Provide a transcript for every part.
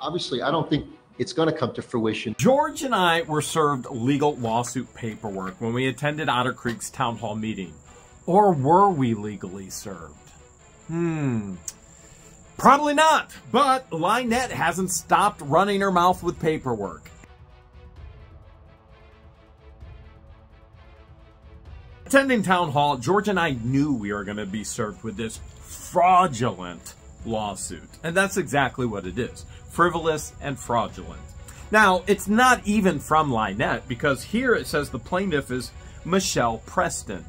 Obviously, I don't think it's going to come to fruition. George and I were served legal lawsuit paperwork when we attended Otter Creek's town hall meeting. Or were we legally served? Hmm. Probably not, but Lynette hasn't stopped running her mouth with paperwork. Attending town hall, George and I knew we were going to be served with this fraudulent lawsuit. And that's exactly what it is. Frivolous and fraudulent. Now, it's not even from Lynette because here it says the plaintiff is Michelle Preston,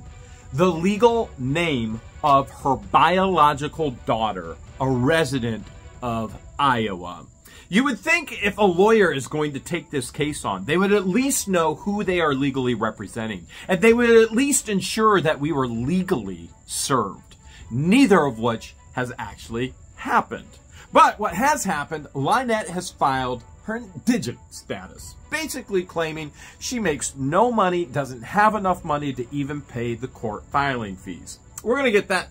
the legal name of her biological daughter, a resident of Iowa. You would think if a lawyer is going to take this case on, they would at least know who they are legally representing, and they would at least ensure that we were legally served, neither of which has actually happened. But what has happened, Lynette has filed her indigent status, basically claiming she makes no money, doesn't have enough money to even pay the court filing fees. We're going to get that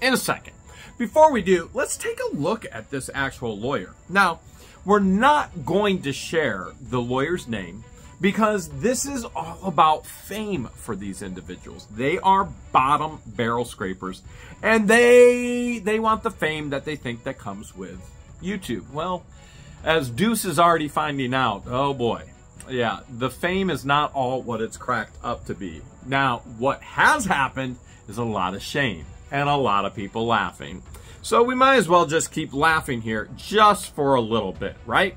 in a second. Before we do, let's take a look at this actual lawyer. Now, we're not going to share the lawyer's name because this is all about fame for these individuals. They are bottom barrel scrapers and they they want the fame that they think that comes with YouTube. Well, as Deuce is already finding out, oh boy. Yeah, the fame is not all what it's cracked up to be. Now, what has happened is a lot of shame and a lot of people laughing. So we might as well just keep laughing here just for a little bit, right?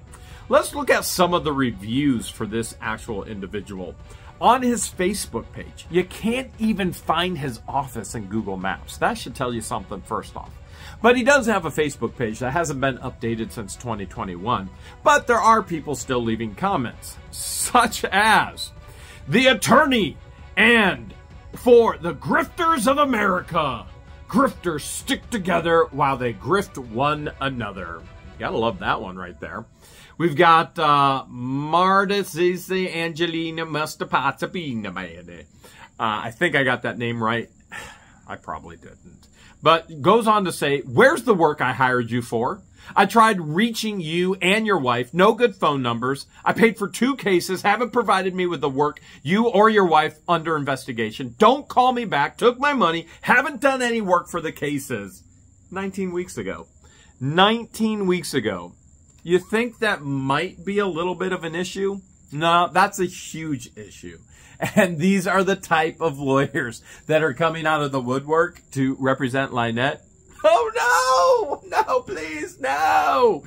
Let's look at some of the reviews for this actual individual. On his Facebook page, you can't even find his office in Google Maps. That should tell you something first off. But he does have a Facebook page that hasn't been updated since 2021. But there are people still leaving comments, such as the attorney and for the grifters of America. Grifters stick together while they grift one another. You Gotta love that one right there. We've got uh, Marta Zizi Angelina Mustapazapina. Uh, I think I got that name right. I probably didn't. But goes on to say, where's the work I hired you for? I tried reaching you and your wife. No good phone numbers. I paid for two cases. Haven't provided me with the work. You or your wife under investigation. Don't call me back. Took my money. Haven't done any work for the cases. 19 weeks ago. 19 weeks ago. You think that might be a little bit of an issue? No, that's a huge issue. And these are the type of lawyers that are coming out of the woodwork to represent Lynette Oh no! No, please, no!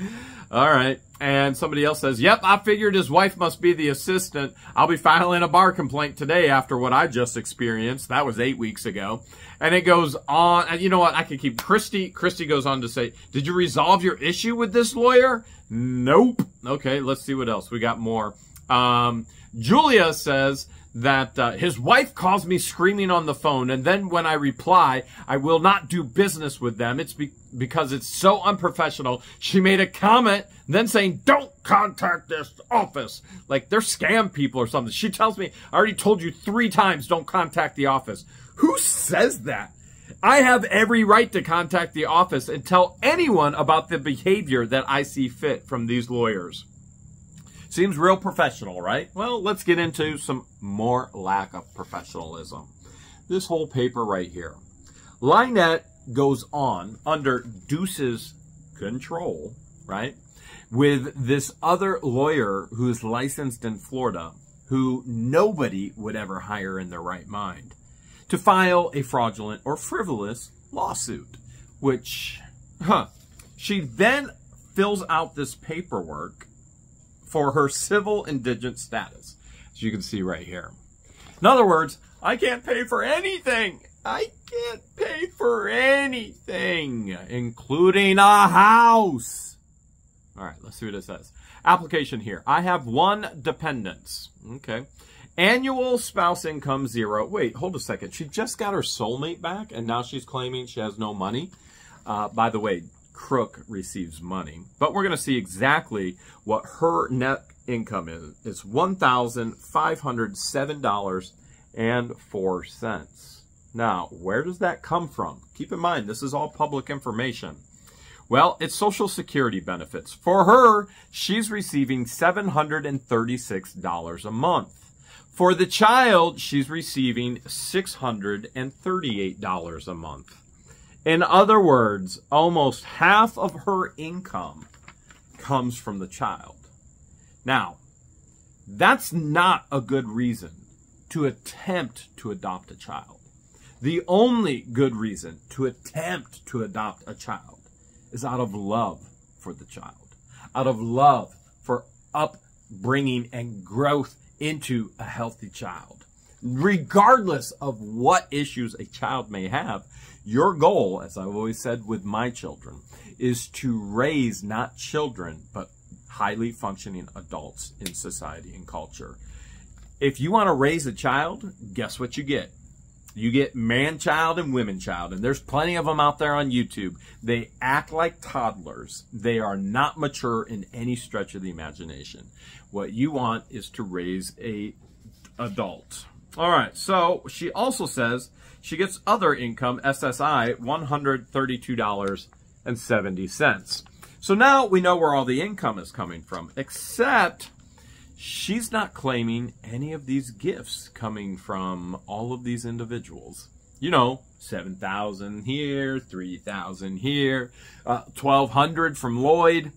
All right. And somebody else says, Yep, I figured his wife must be the assistant. I'll be filing a bar complaint today after what I just experienced. That was eight weeks ago. And it goes on. And you know what? I can keep Christy. Christy goes on to say, Did you resolve your issue with this lawyer? Nope. Okay, let's see what else. We got more. Um, Julia says, that uh, his wife calls me screaming on the phone, and then when I reply, I will not do business with them. It's be because it's so unprofessional. She made a comment, then saying, "Don't contact this office," like they're scam people or something. She tells me, "I already told you three times, don't contact the office." Who says that? I have every right to contact the office and tell anyone about the behavior that I see fit from these lawyers. Seems real professional, right? Well, let's get into some more lack of professionalism. This whole paper right here. Lynette goes on under Deuce's control, right? With this other lawyer who's licensed in Florida who nobody would ever hire in their right mind to file a fraudulent or frivolous lawsuit, which, huh. She then fills out this paperwork for her civil indigent status, as you can see right here. In other words, I can't pay for anything. I can't pay for anything, including a house. All right, let's see what it says. Application here. I have one dependence. Okay. Annual spouse income zero. Wait, hold a second. She just got her soulmate back and now she's claiming she has no money. Uh, by the way, crook receives money. But we're going to see exactly what her net income is. It's $1,507.04. Now, where does that come from? Keep in mind, this is all public information. Well, it's Social Security benefits. For her, she's receiving $736 a month. For the child, she's receiving $638 a month. In other words, almost half of her income comes from the child. Now, that's not a good reason to attempt to adopt a child. The only good reason to attempt to adopt a child is out of love for the child, out of love for upbringing and growth into a healthy child. Regardless of what issues a child may have, your goal, as I've always said with my children, is to raise not children, but highly functioning adults in society and culture. If you want to raise a child, guess what you get? You get man child and women child, and there's plenty of them out there on YouTube. They act like toddlers. They are not mature in any stretch of the imagination. What you want is to raise a adult. All right, so she also says she gets other income, SSI, $132.70. So now we know where all the income is coming from, except she's not claiming any of these gifts coming from all of these individuals. You know, 7,000 here, 3,000 here, uh, 1,200 from Lloyd.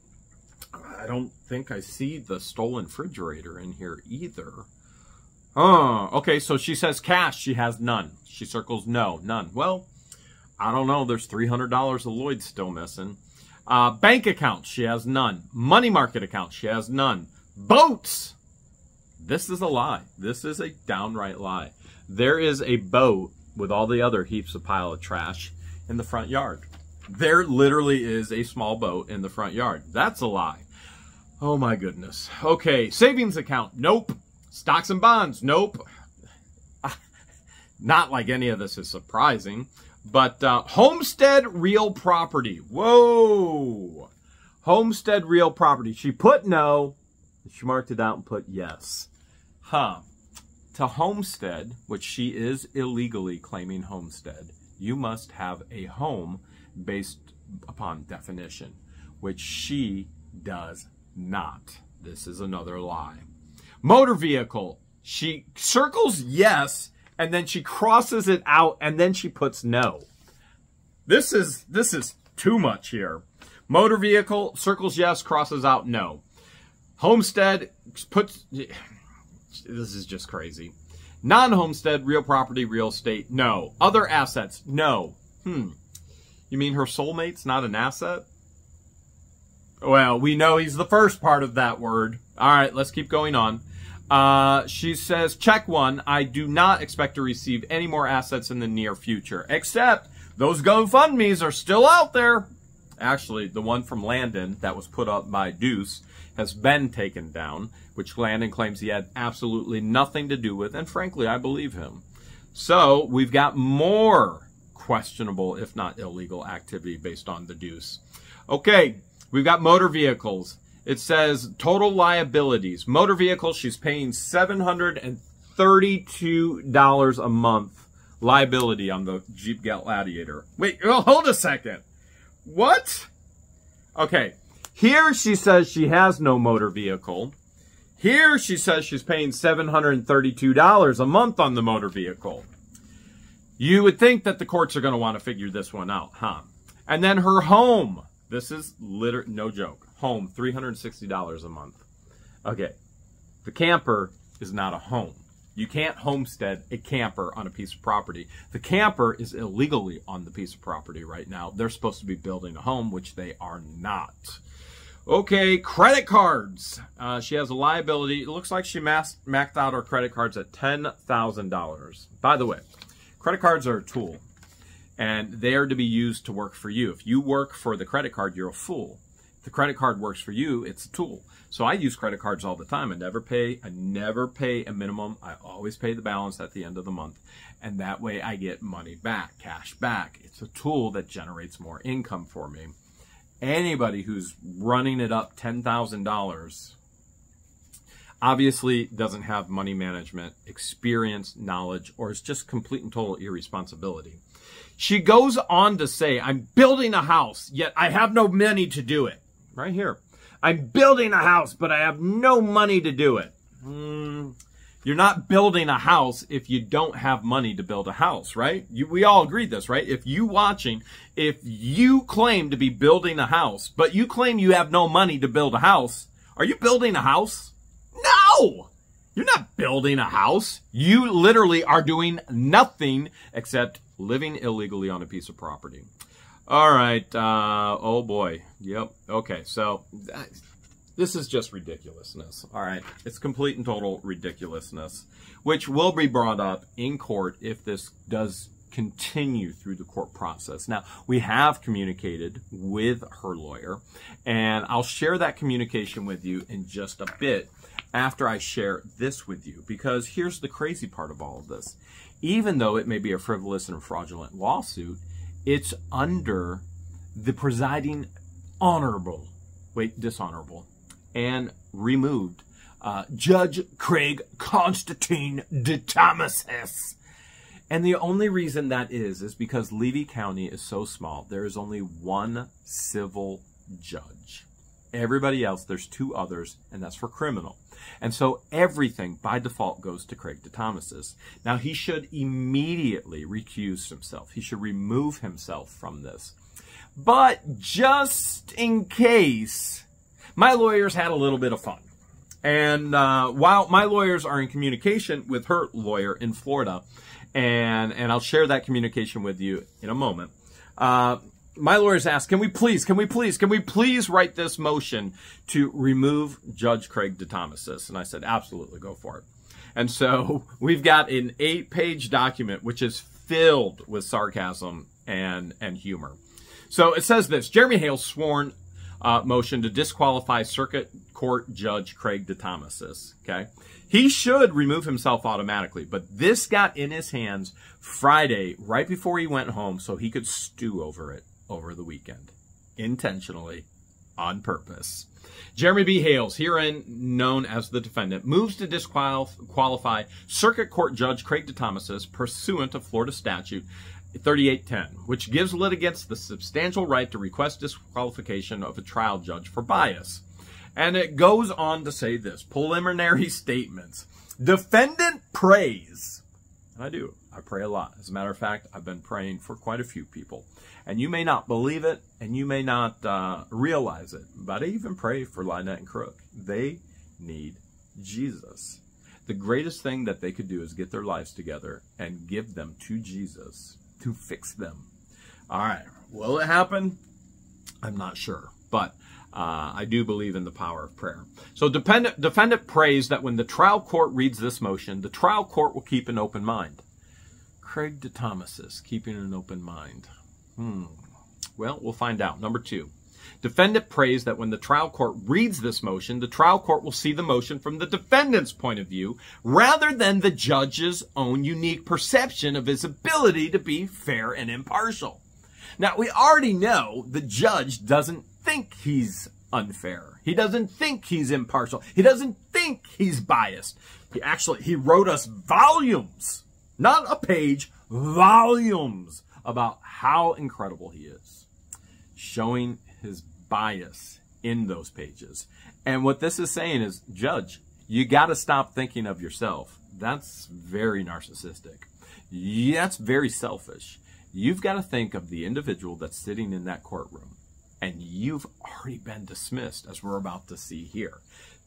I don't think I see the stolen refrigerator in here either. Oh, okay, so she says cash, she has none. She circles no, none. Well, I don't know, there's $300 of Lloyd still missing. Uh, bank accounts, she has none. Money market accounts, she has none. Boats! This is a lie. This is a downright lie. There is a boat with all the other heaps of pile of trash in the front yard. There literally is a small boat in the front yard. That's a lie. Oh my goodness. Okay, savings account. Nope. Stocks and bonds. Nope. Not like any of this is surprising. But uh, homestead real property. Whoa. Homestead real property. She put no. She marked it out and put yes. Huh. To homestead, which she is illegally claiming homestead, you must have a home based upon definition, which she does not. This is another lie. Motor vehicle. She circles yes and then she crosses it out and then she puts no. This is this is too much here. Motor vehicle circles yes, crosses out no. Homestead puts this is just crazy. Non-homestead, real property, real estate, no. Other assets, no. Hmm. You mean her soulmate's not an asset? Well, we know he's the first part of that word. All right, let's keep going on. Uh, she says, check one, I do not expect to receive any more assets in the near future, except those GoFundMe's are still out there. Actually, the one from Landon that was put up by Deuce has been taken down, which Landon claims he had absolutely nothing to do with, and frankly, I believe him. So, we've got more questionable, if not illegal, activity based on the Deuce. Okay, we've got motor vehicles. It says total liabilities. Motor vehicles, she's paying $732 a month liability on the Jeep Gladiator. Wait, oh, hold a second. What? Okay, here she says she has no motor vehicle. Here she says she's paying $732 a month on the motor vehicle. You would think that the courts are going to want to figure this one out, huh? And then her home. This is liter no joke home, $360 a month. Okay, the camper is not a home. You can't homestead a camper on a piece of property. The camper is illegally on the piece of property right now. They're supposed to be building a home, which they are not. Okay, credit cards. Uh, she has a liability. It looks like she maxed out her credit cards at $10,000. By the way, credit cards are a tool, and they are to be used to work for you. If you work for the credit card, you're a fool If the credit card works for you, it's a tool. So I use credit cards all the time. I never pay, I never pay a minimum. I always pay the balance at the end of the month. And that way I get money back, cash back. It's a tool that generates more income for me. Anybody who's running it up $10,000 obviously doesn't have money management experience, knowledge, or is just complete and total irresponsibility. She goes on to say, I'm building a house, yet I have no money to do it. Right here. I'm building a house, but I have no money to do it. Mm, you're not building a house if you don't have money to build a house, right? You, we all agreed this, right? If you watching, if you claim to be building a house, but you claim you have no money to build a house, are you building a house? No! You're not building a house. You literally are doing nothing except living illegally on a piece of property. All right. Uh, oh boy. Yep. Okay. So this is just ridiculousness. All right. It's complete and total ridiculousness, which will be brought up in court if this does continue through the court process. Now, we have communicated with her lawyer, and I'll share that communication with you in just a bit after I share this with you, because here's the crazy part of all of this. Even though it may be a frivolous and fraudulent lawsuit, it's under the presiding honorable, wait, dishonorable, and removed uh, Judge Craig Constantine de Thomasis. And the only reason that is, is because Levy County is so small. There is only one civil judge. Everybody else, there's two others, and that's for criminal. And so everything by default goes to Craig DeThomasis. Now he should immediately recuse himself. He should remove himself from this. But just in case, my lawyers had a little bit of fun. And uh, while my lawyers are in communication with her lawyer in Florida, and and I'll share that communication with you in a moment. Uh, my lawyers asked, can we please, can we please, can we please write this motion to remove Judge Craig DeThomasis? And I said, absolutely, go for it. And so we've got an eight page document which is filled with sarcasm and, and humor. So it says this Jeremy Hale sworn uh, motion to disqualify Circuit Court Judge Craig DeThomasis. Okay. He should remove himself automatically, but this got in his hands Friday right before he went home so he could stew over it over the weekend. Intentionally, on purpose. Jeremy B. Hales, herein known as the defendant, moves to disqualify Circuit Court Judge Craig DeThomasis pursuant to Florida statute 3810, which gives litigants the substantial right to request disqualification of a trial judge for bias. And it goes on to say this preliminary statements. Defendant prays. And I do. I pray a lot. As a matter of fact, I've been praying for quite a few people. And you may not believe it, and you may not uh, realize it, but I even pray for Lynette and Crook. They need Jesus. The greatest thing that they could do is get their lives together and give them to Jesus to fix them. All right. Will it happen? I'm not sure. But uh, I do believe in the power of prayer. So defendant, defendant prays that when the trial court reads this motion, the trial court will keep an open mind. Craig DeThomasis, keeping an open mind. Hmm. Well, we'll find out. Number two. Defendant prays that when the trial court reads this motion, the trial court will see the motion from the defendant's point of view rather than the judge's own unique perception of his ability to be fair and impartial. Now, we already know the judge doesn't think he's unfair. He doesn't think he's impartial. He doesn't think he's biased. He actually, he wrote us volumes not a page, volumes about how incredible he is, showing his bias in those pages. And what this is saying is, Judge, you got to stop thinking of yourself. That's very narcissistic. That's very selfish. You've got to think of the individual that's sitting in that courtroom. And you've already been dismissed, as we're about to see here.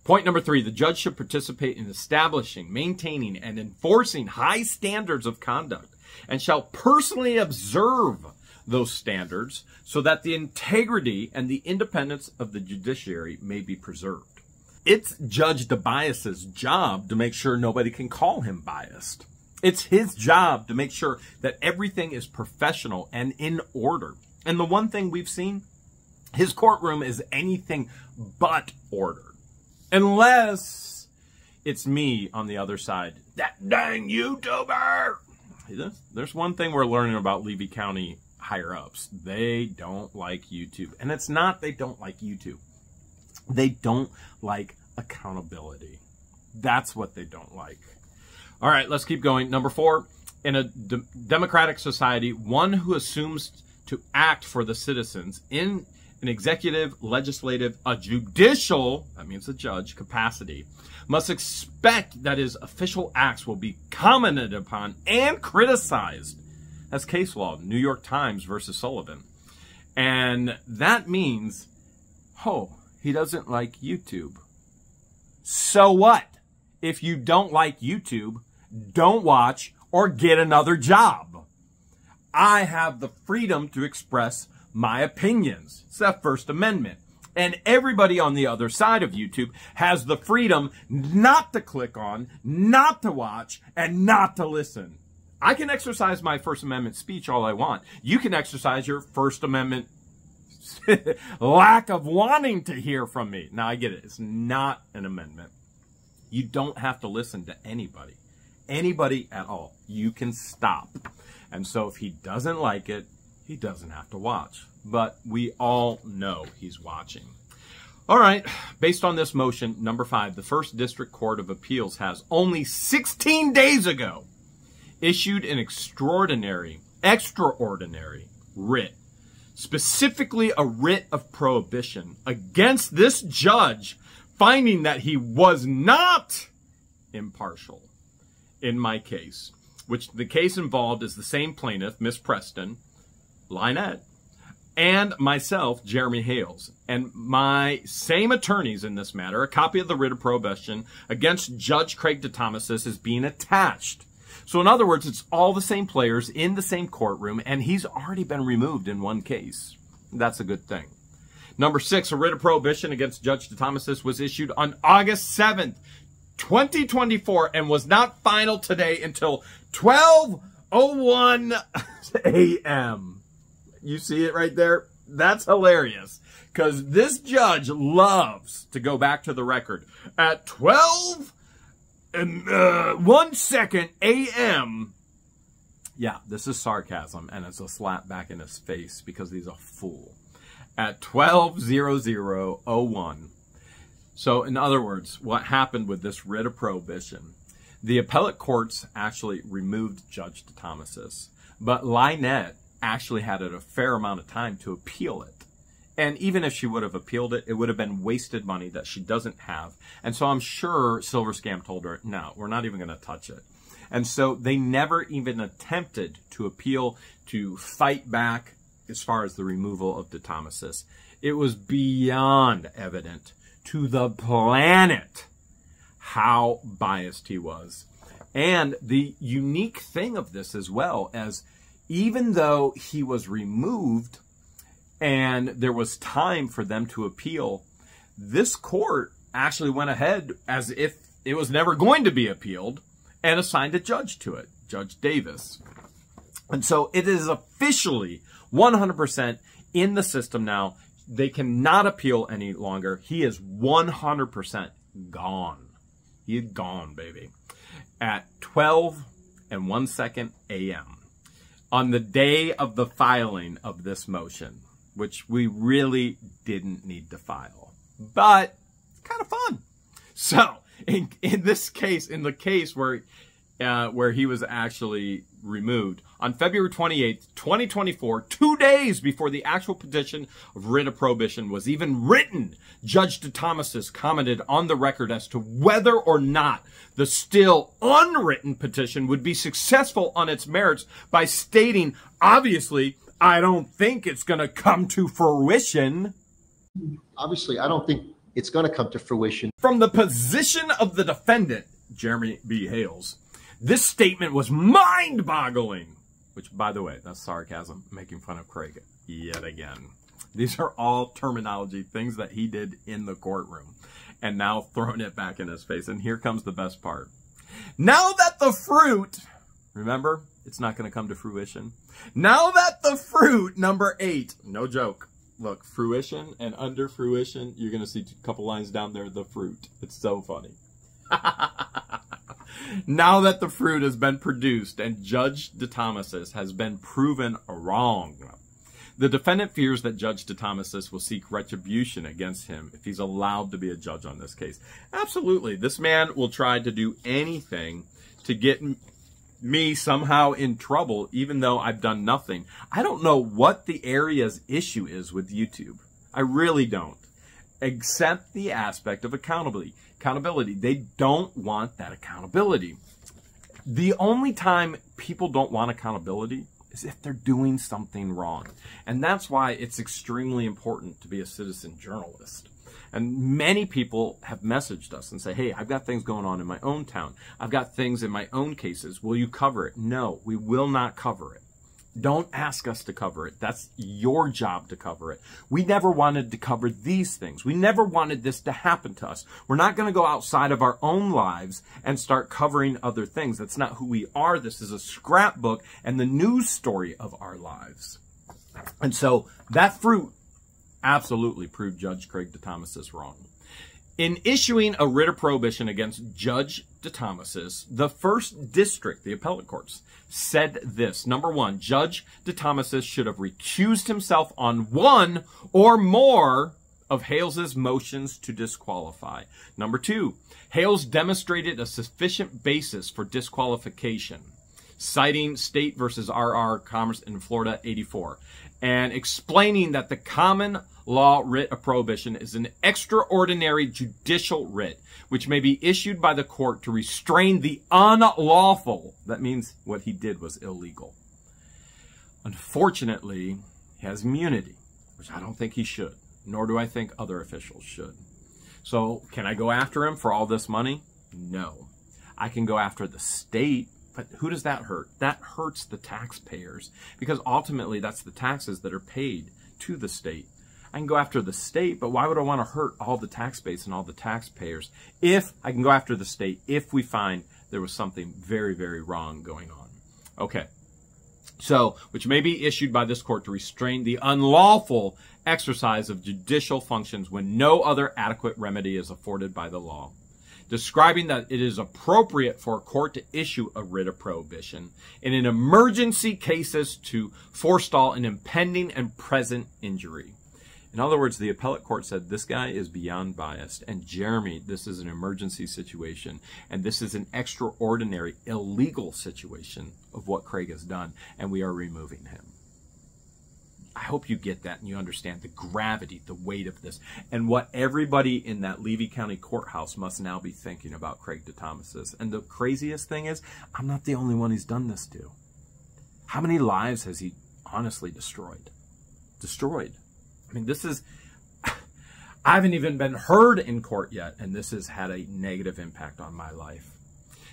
Point number three, the judge should participate in establishing, maintaining, and enforcing high standards of conduct and shall personally observe those standards so that the integrity and the independence of the judiciary may be preserved. It's Judge DeBias's job to make sure nobody can call him biased. It's his job to make sure that everything is professional and in order. And the one thing we've seen, his courtroom is anything but ordered. Unless it's me on the other side. That dang YouTuber! There's one thing we're learning about Levy County higher ups. They don't like YouTube. And it's not they don't like YouTube. They don't like accountability. That's what they don't like. All right, let's keep going. Number four, in a de- democratic society, one who assumes to act for the citizens in an executive, legislative, a judicial, that means a judge, capacity, must expect that his official acts will be commented upon and criticized. That's case law, New York Times versus Sullivan. And that means, oh, he doesn't like YouTube. So what? If you don't like YouTube, don't watch or get another job. I have the freedom to express my opinions. It's that First Amendment. And everybody on the other side of YouTube has the freedom not to click on, not to watch, and not to listen. I can exercise my First Amendment speech all I want. You can exercise your First Amendment lack of wanting to hear from me. Now, I get it. It's not an amendment. You don't have to listen to anybody, anybody at all. You can stop. And so if he doesn't like it, he doesn't have to watch. But we all know he's watching. All right, based on this motion, number five, the First District Court of Appeals has only 16 days ago issued an extraordinary, extraordinary writ, specifically a writ of prohibition against this judge, finding that he was not impartial in my case, which the case involved is the same plaintiff, Miss Preston, Lynette, and myself, Jeremy Hales, and my same attorneys in this matter, a copy of the writ of prohibition against Judge Craig DeThomasis is being attached. So in other words, it's all the same players in the same courtroom, and he's already been removed in one case. That's a good thing. Number six, a writ of prohibition against Judge DeThomasis was issued on August 7th, 2024, and was not final today until 12.01 a.m. You see it right there? That's hilarious. Because this judge loves to go back to the record. At 12 uh, 1 second a.m. Yeah, this is sarcasm, and it's a slap back in his face because he's a fool. At 12.0001. So, in other words, what happened with this writ of prohibition? The appellate courts actually removed Judge Thomas's, but Lynette actually had a fair amount of time to appeal it. And even if she would have appealed it, it would have been wasted money that she doesn't have. And so I'm sure Silver Scam told her, no, we're not even going to touch it. And so they never even attempted to appeal, to fight back as far as the removal of DeThomasis. It was beyond evident to the planet how biased he was. And the unique thing of this as well as even though he was removed and there was time for them to appeal, this court actually went ahead as if it was never going to be appealed and assigned a judge to it, Judge Davis. And so it is officially 100% in the system now. They cannot appeal any longer. He is 100% gone. He is gone, baby. At 12 and 1 second a.m. on the day of the filing of this motion, which we really didn't need to file. But it's kind of fun. So, in, in this case, in the case where uh, where he was actually removed. On February 28th, 2024, two days before the actual petition of writ of prohibition was even written, Judge DeThomasis commented on the record as to whether or not the still unwritten petition would be successful on its merits by stating, obviously, I don't think it's going to come to fruition. Obviously, I don't think it's going to come to fruition. From the position of the defendant, Jeremy B. Hales, this statement was mind boggling. Which, by the way, that's sarcasm, making fun of Craig yet again. These are all terminology, things that he did in the courtroom, and now throwing it back in his face. And here comes the best part. Now that the fruit, remember, it's not going to come to fruition. Now that the fruit, number eight, no joke. Look, fruition and under fruition, you're going to see a couple lines down there, the fruit. It's so funny. now that the fruit has been produced and Judge DeThomasis has been proven wrong, the defendant fears that Judge DeThomasis will seek retribution against him if he's allowed to be a judge on this case. Absolutely. This man will try to do anything to get me somehow in trouble, even though I've done nothing. I don't know what the area's issue is with YouTube. I really don't. Except the aspect of accountability. Accountability. They don't want that accountability. The only time people don't want accountability is if they're doing something wrong. And that's why it's extremely important to be a citizen journalist. And many people have messaged us and say, Hey, I've got things going on in my own town. I've got things in my own cases. Will you cover it? No, we will not cover it. Don't ask us to cover it. That's your job to cover it. We never wanted to cover these things. We never wanted this to happen to us. We're not going to go outside of our own lives and start covering other things. That's not who we are. This is a scrapbook and the news story of our lives. And so that fruit absolutely proved Judge Craig DeThomasis wrong. In issuing a writ of prohibition against Judge DeThomasis, the first district, the appellate courts, said this. Number one, Judge DeThomasis should have recused himself on one or more of Hales's motions to disqualify. Number two, Hales demonstrated a sufficient basis for disqualification, citing State versus RR Commerce in Florida 84, and explaining that the common law writ of prohibition is an extraordinary judicial writ which may be issued by the court to restrain the unlawful. That means what he did was illegal. Unfortunately, he has immunity, which I don't think he should, nor do I think other officials should. So, can I go after him for all this money? No. I can go after the state, but who does that hurt? That hurts the taxpayers because ultimately that's the taxes that are paid to the state. I can go after the state, but why would I want to hurt all the tax base and all the taxpayers if I can go after the state if we find there was something very, very wrong going on? Okay. So, which may be issued by this court to restrain the unlawful exercise of judicial functions when no other adequate remedy is afforded by the law. Describing that it is appropriate for a court to issue a writ of prohibition in an emergency cases to forestall an impending and present injury. In other words, the appellate court said this guy is beyond biased. And Jeremy, this is an emergency situation. And this is an extraordinary, illegal situation of what Craig has done. And we are removing him. I hope you get that and you understand the gravity, the weight of this, and what everybody in that Levy County courthouse must now be thinking about Craig DeThomasis. And the craziest thing is, I'm not the only one he's done this to. How many lives has he honestly destroyed? Destroyed. I mean, this is, I haven't even been heard in court yet, and this has had a negative impact on my life.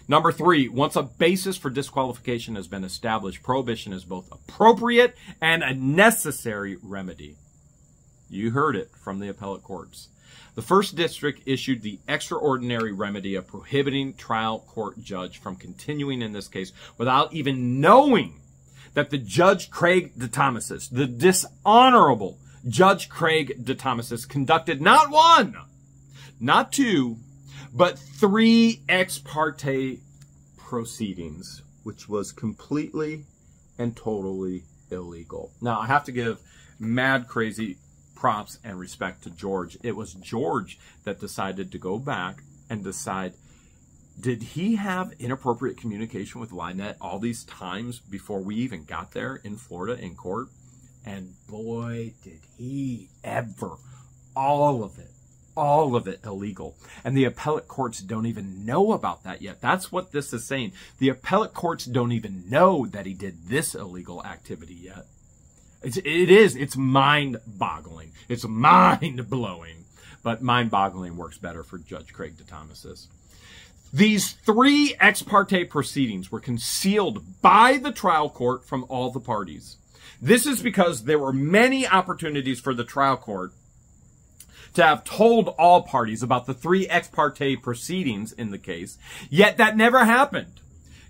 Number three, once a basis for disqualification has been established, prohibition is both appropriate and a necessary remedy. You heard it from the appellate courts. The first district issued the extraordinary remedy of prohibiting trial court judge from continuing in this case without even knowing that the judge Craig DeThomasis, the dishonorable Judge Craig DeThomas conducted not one, not two, but three ex parte proceedings, which was completely and totally illegal. Now, I have to give mad crazy props and respect to George. It was George that decided to go back and decide did he have inappropriate communication with Lynette all these times before we even got there in Florida in court? And boy, did he ever. All of it. All of it illegal. And the appellate courts don't even know about that yet. That's what this is saying. The appellate courts don't even know that he did this illegal activity yet. It's, it is. It's mind boggling. It's mind blowing. But mind boggling works better for Judge Craig DeThomasis. These three ex parte proceedings were concealed by the trial court from all the parties. This is because there were many opportunities for the trial court to have told all parties about the three ex parte proceedings in the case, yet that never happened.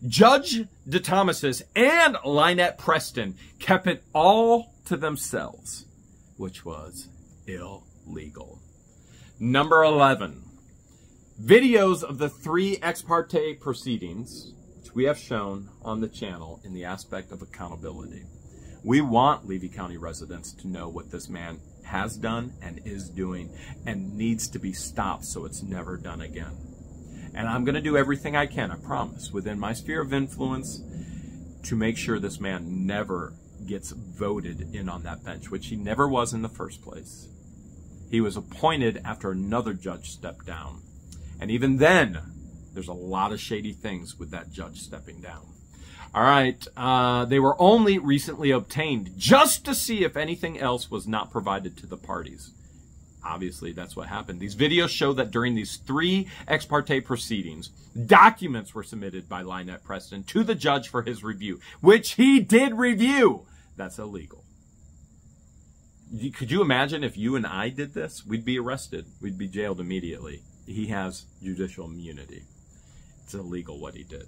Judge DeThomasis and Lynette Preston kept it all to themselves, which was illegal. Number 11. Videos of the three ex parte proceedings, which we have shown on the channel in the aspect of accountability. We want Levy County residents to know what this man has done and is doing and needs to be stopped so it's never done again. And I'm going to do everything I can, I promise, within my sphere of influence to make sure this man never gets voted in on that bench, which he never was in the first place. He was appointed after another judge stepped down. And even then, there's a lot of shady things with that judge stepping down. All right, uh, they were only recently obtained just to see if anything else was not provided to the parties. Obviously, that's what happened. These videos show that during these three ex parte proceedings, documents were submitted by Lynette Preston to the judge for his review, which he did review. That's illegal. Could you imagine if you and I did this? We'd be arrested. We'd be jailed immediately. He has judicial immunity. It's illegal what he did.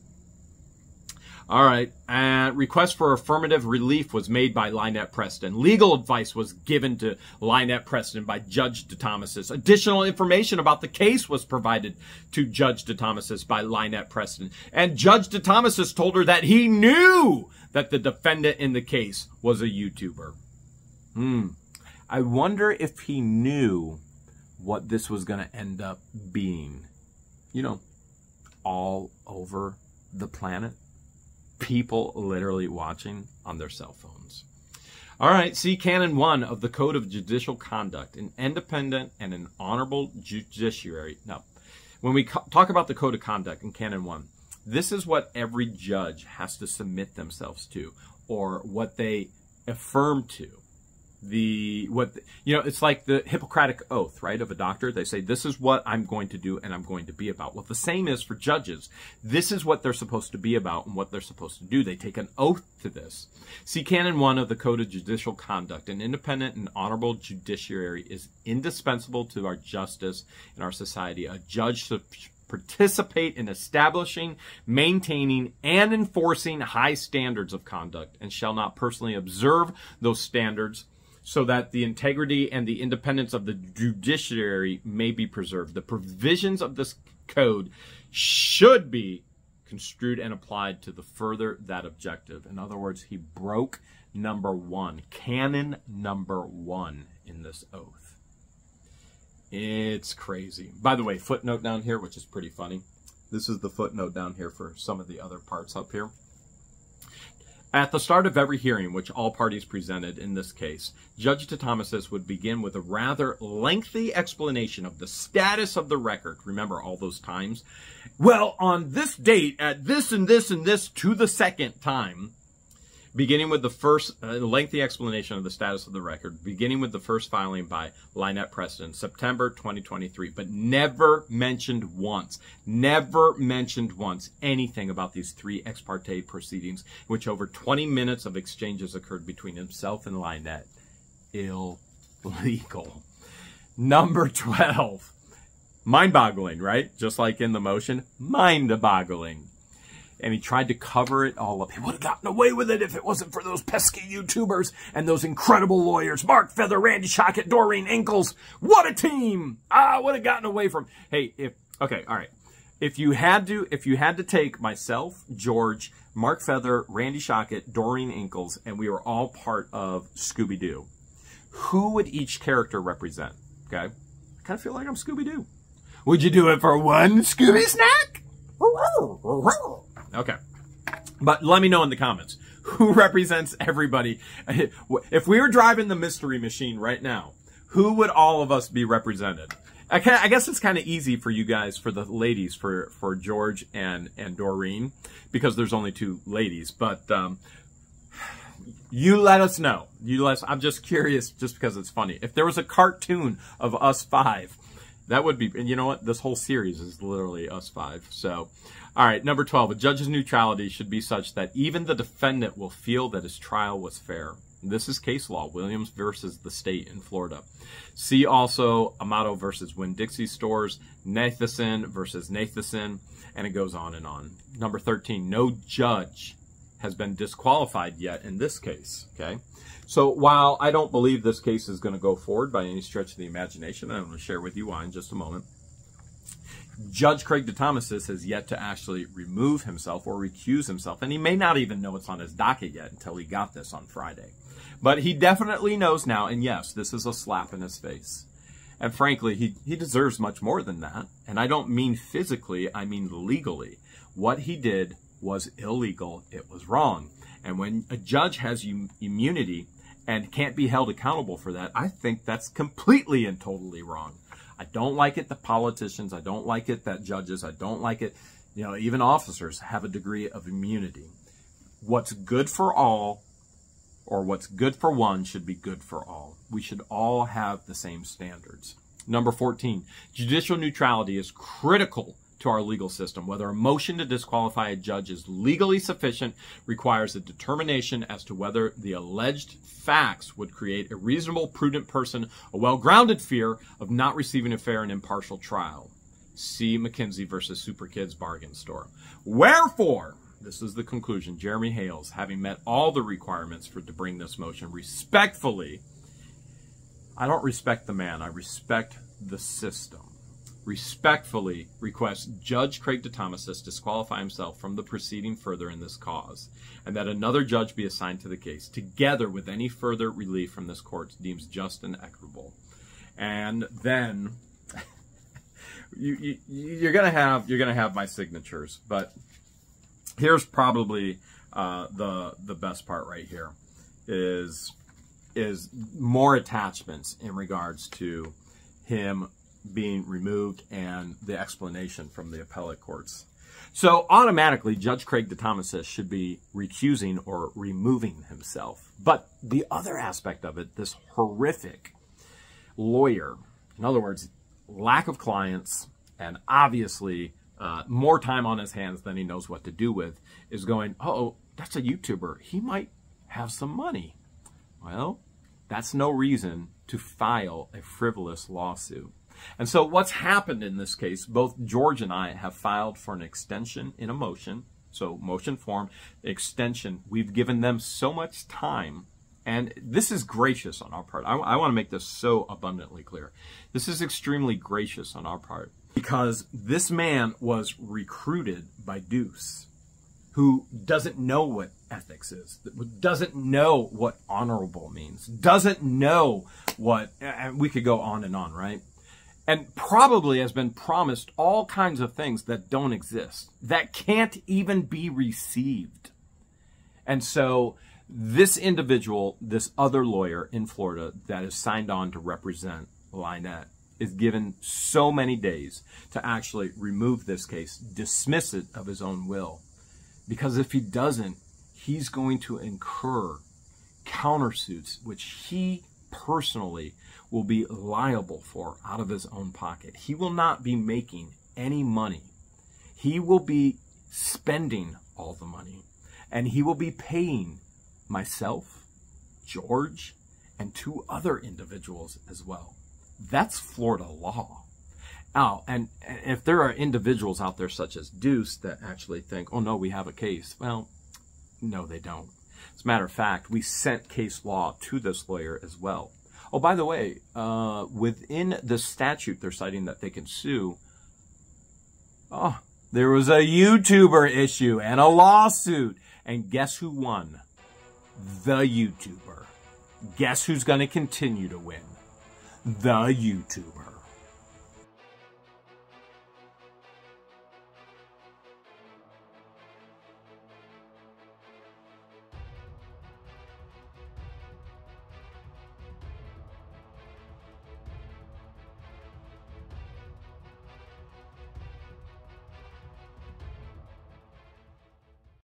All right. Uh, request for affirmative relief was made by Lynette Preston. Legal advice was given to Lynette Preston by Judge DeThomasis. Additional information about the case was provided to Judge DeThomasis by Lynette Preston. And Judge DeThomasis told her that he knew that the defendant in the case was a YouTuber. Hmm. I wonder if he knew what this was going to end up being. You know, all over the planet. People literally watching on their cell phones. All right, see Canon 1 of the Code of Judicial Conduct, an independent and an honorable judiciary. Now, when we talk about the Code of Conduct in Canon 1, this is what every judge has to submit themselves to or what they affirm to the what you know it's like the hippocratic oath right of a doctor. They say this is what i'm going to do and i'm going to be about. Well the same is for judges. This is what they're supposed to be about and what they're supposed to do. They take an oath to this. See canon 1 of the code of judicial conduct an independent and honorable judiciary is indispensable to our justice in our society. A judge should participate in establishing, maintaining, and enforcing high standards of conduct, and shall not personally observe those standards so that the integrity and the independence of the judiciary may be preserved. The provisions of this code should be construed and applied to the further that objective. In other words, he broke number one, canon number one in this oath. It's crazy. By the way, footnote down here, which is pretty funny. This is the footnote down here for some of the other parts up here. At the start of every hearing, which all parties presented in this case, Judge DeThomasis would begin with a rather lengthy explanation of the status of the record. Remember all those times? Well, on this date, at this and this and this to the second time, beginning with the first uh, lengthy explanation of the status of the record, beginning with the first filing by Lynette Preston, September 2023, but never mentioned once, never mentioned once anything about these three ex parte proceedings, which over 20 minutes of exchanges occurred between himself and Lynette. Illegal. Number 12. Mind boggling, right? Just like in the motion, mind boggling and he tried to cover it all up. He would have gotten away with it if it wasn't for those pesky YouTubers and those incredible lawyers. Mark Feather, Randy Shockett, Doreen Inkles. What a team! I would have gotten away from. Hey, if okay, all right. If you had to, if you had to take myself, George, Mark Feather, Randy Shockett, Doreen Inkles, and we were all part of Scooby Doo, who would each character represent? Okay, I kind of feel like I'm Scooby Doo. Would you do it for one Scooby snack? Okay. But let me know in the comments who represents everybody. If we were driving the mystery machine right now, who would all of us be represented? I, guess it's kind of easy for you guys, for the ladies, for, for George and, and Doreen, because there's only two ladies. But um, you let us know. You let us, I'm just curious, just because it's funny. If there was a cartoon of us five, that would be, and you know what? This whole series is literally us five. So, all right, number 12. A judge's neutrality should be such that even the defendant will feel that his trial was fair. This is case law, Williams versus the state in Florida. See also Amato versus Winn-Dixie Stores, Nathanson versus Nathanson, and it goes on and on. Number 13, no judge has been disqualified yet in this case, okay? So while I don't believe this case is going to go forward by any stretch of the imagination, I'm going to share with you why in just a moment, Judge Craig DeThomasis has yet to actually remove himself or recuse himself, and he may not even know it's on his docket yet until he got this on Friday. But he definitely knows now, and yes, this is a slap in his face. And frankly, he, he deserves much more than that. And I don't mean physically, I mean legally. What he did was illegal. It was wrong. And when a judge has immunity and can't be held accountable for that, I think that's completely and totally wrong. I don't like it that politicians, I don't like it that judges, I don't like it, you know, even officers have a degree of immunity. What's good for all or what's good for one should be good for all. We should all have the same standards. Number 14, judicial neutrality is critical to our legal system. Whether a motion to disqualify a judge is legally sufficient requires a determination as to whether the alleged facts would create a reasonable, prudent person a well-grounded fear of not receiving a fair and impartial trial. See MacKenzie versus Super Kids Bargain Store. Wherefore, this is the conclusion. Jeremy Hales, having met all the requirements for to bring this motion, respectfully, I don't respect the man, I respect the system. Respectfully request Judge Craig DeThomasis disqualify himself from the proceeding further in this cause, and that another judge be assigned to the case, together with any further relief from this court deems just and equitable. And then you, you you're gonna have you're gonna have my signatures, but here's probably uh, the the best part right here is is more attachments in regards to him being removed and the explanation from the appellate courts. So automatically, Judge Craig DeThomasis should be recusing or removing himself. But the other aspect of it, this horrific lawyer, in other words, lack of clients and obviously uh, more time on his hands than he knows what to do with, is going, oh, that's a YouTuber. He might have some money. Well, that's no reason to file a frivolous lawsuit. And so what's happened in this case, both George and I have filed for an extension in a motion. So motion form, extension. We've given them so much time and this is gracious on our part. I, I, want to make this so abundantly clear. This is extremely gracious on our part because this man was recruited by Deuce, who doesn't know what ethics is, doesn't know what honorable means, doesn't know what, and we could go on and on, right? And probably has been promised all kinds of things that don't exist, that can't even be received. And so this individual, this other lawyer in Florida that is signed on to represent Lynette, is given so many days to actually remove this case, dismiss it of his own will. Because if he doesn't, he's going to incur countersuits, which he personally will be liable for out of his own pocket. He will not be making any money. He will be spending all the money and he will be paying myself, George, and two other individuals as well. That's Florida law. Now, and if there are individuals out there such as Deuce that actually think, oh no, we have a case. Well, no, they don't. As a matter of fact, we sent case law to this lawyer as well. Oh, by the way, uh, within the statute they're citing that they can sue, oh, there was a YouTuber issue and a lawsuit. And guess who won? the YouTuber. Guess who's going to continue to win? The YouTuber.